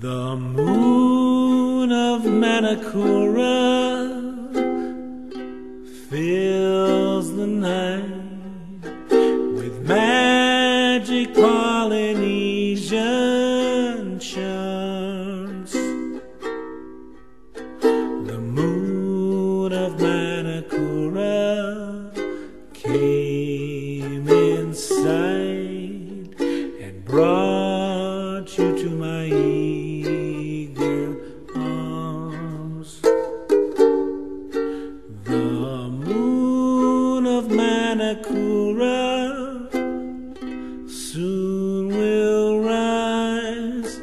The moon of Manakoora fills the night with magic Polynesian charms. The moon of Manakoora Manakoora soon will rise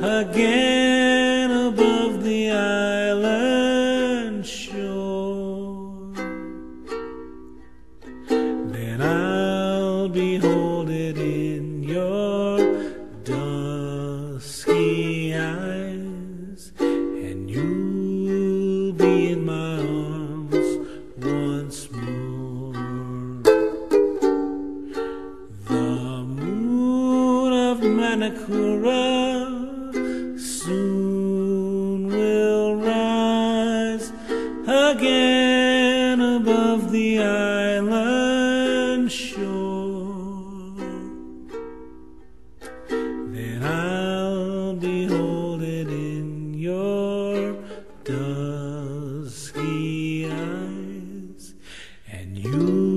again above the island shore. Then I'll behold Manakoora soon will rise again above the island shore. Then I'll behold it in your dusky eyes, and you.